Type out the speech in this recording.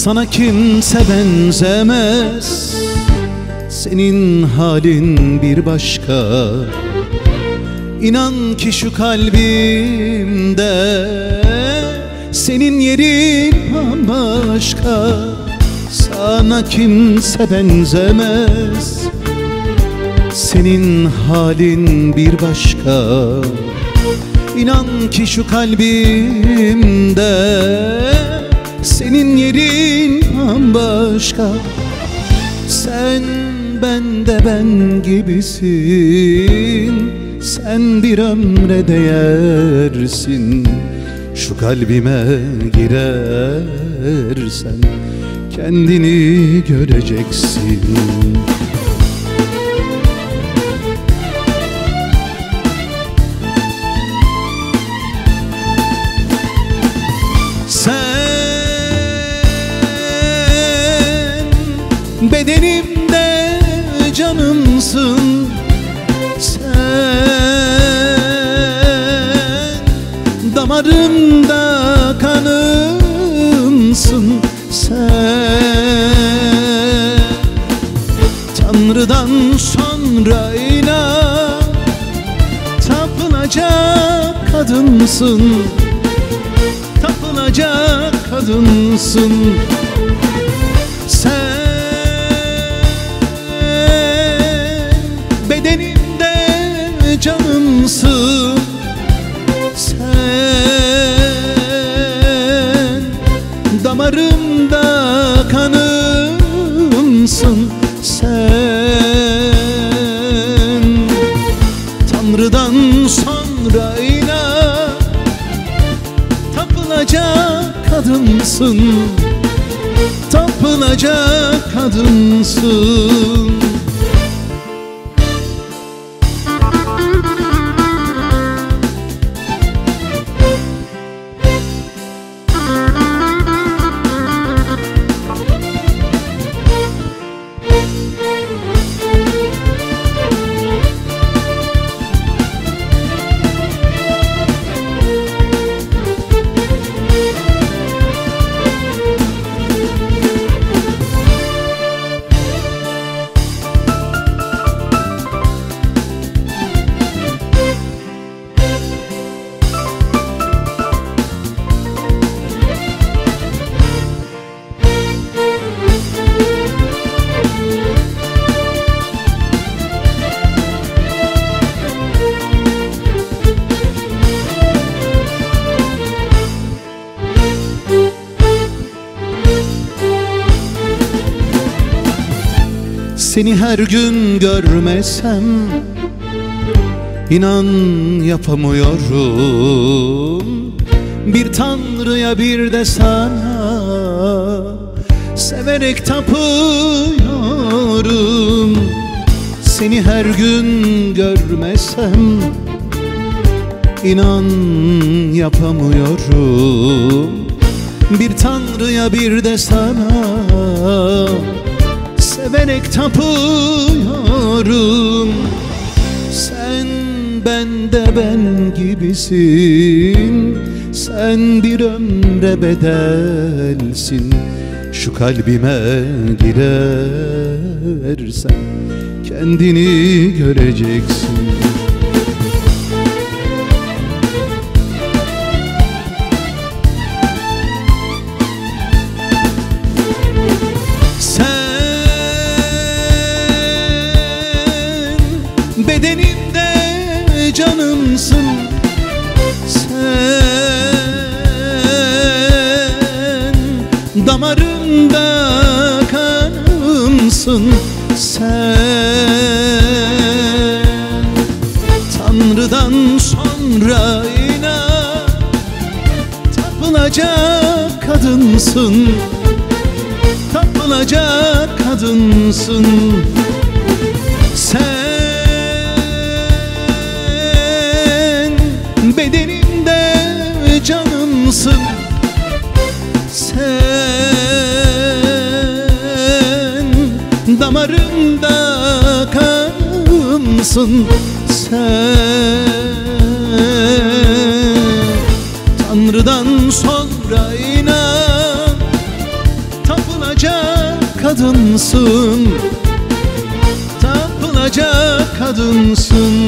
Sana kimse benzemez. Senin halin bir başka. İnan ki şu kalbimde Senin yerin bambaşka. Sana kimse benzemez. Senin halin bir başka. İnan ki şu kalbimde Senin yerin bambaşka Sen bende ben gibisin. Sen bir ömre değersin. Şu kalbime girersen Kendini göreceksin bedenimde canımsın Sen. Damarımda kanımsın Sen. Tanrı'dan sonra inan Tapılacak kadınsın. Tapılacak kadınsın. Sen sonra inan Tapılacak kadınsın Tapılacak kadınsın Seni her gün görmesem inan yapamıyorum. Bir tanrıya bir de sana Severek tapıyorum. Seni her gün görmesem inan yapamıyorum. Bir tanrıya bir de sana Severek tapıyorum. Sen bende ben gibisin. Sen bir ömre bedelsin. Şu kalbime girersen Kendini göreceksin bedenimde canımsın Sen. Damarımda kanımsın Sen. Tanrı'dan sonra inan Tapılacak kadınsın. Tapılacak kadınsın bedenimde canımsın Sen. Damarımda kanımsın Sen. Tanrı'dan sonra inan kadınsın. Tapılacak kadınsın